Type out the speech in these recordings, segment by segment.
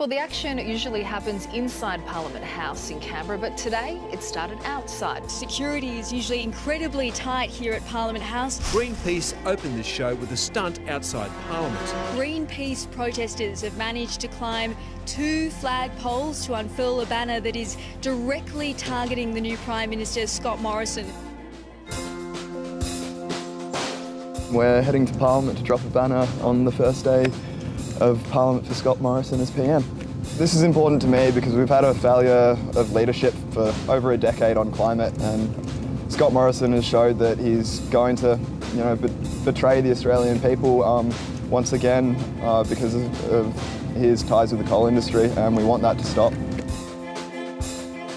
Well, the action usually happens inside Parliament House in Canberra, but today it started outside. Security is usually incredibly tight here at Parliament House. Greenpeace opened the show with a stunt outside Parliament. Greenpeace protesters have managed to climb two flag poles to unfurl a banner that is directly targeting the new Prime Minister, Scott Morrison. We're heading to Parliament to drop a banner on the first day of Parliament for Scott Morrison as PM. This is important to me because we've had a failure of leadership for over a decade on climate and Scott Morrison has showed that he's going to you know, betray the Australian people um, once again uh, because of, of his ties with the coal industry and we want that to stop.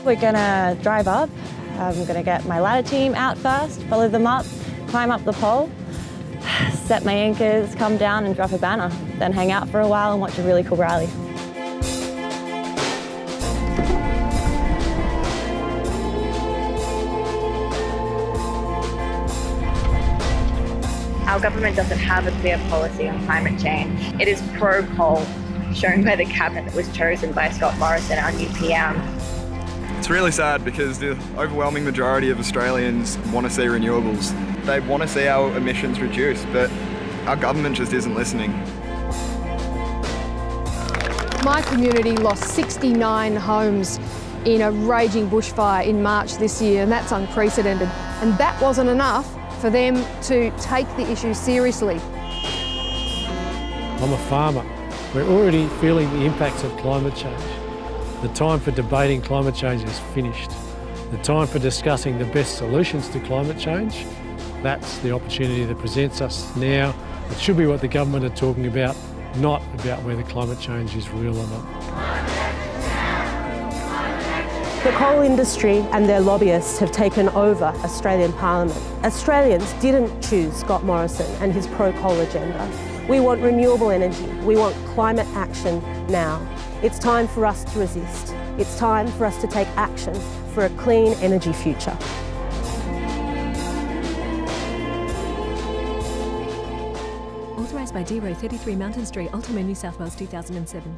We're going to drive up. I'm going to get my ladder team out first, follow them up, climb up the pole set my anchors, come down and drop a banner, then hang out for a while and watch a really cool rally. Our government doesn't have a clear policy on climate change. It is pro-coal, shown by the cabinet that was chosen by Scott Morrison, our new PM. It's really sad because the overwhelming majority of Australians want to see renewables. They want to see our emissions reduced, but our government just isn't listening. My community lost 69 homes in a raging bushfire in March this year, and that's unprecedented. And that wasn't enough for them to take the issue seriously. I'm a farmer. We're already feeling the impacts of climate change. The time for debating climate change is finished. The time for discussing the best solutions to climate change, that's the opportunity that presents us now. It should be what the government are talking about, not about whether climate change is real or not. The coal industry and their lobbyists have taken over Australian Parliament. Australians didn't choose Scott Morrison and his pro-coal agenda. We want renewable energy. We want climate action now. It's time for us to resist. It's time for us to take action for a clean energy future. Authorised by D Row 33 Mountain Street, Ultimo, New South Wales 2007.